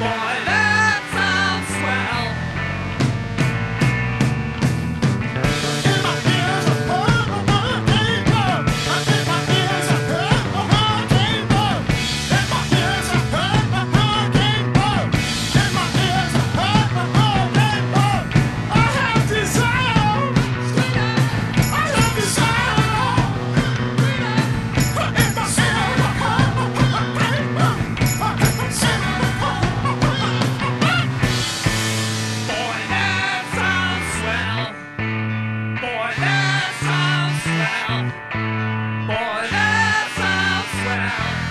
Boy, Yeah.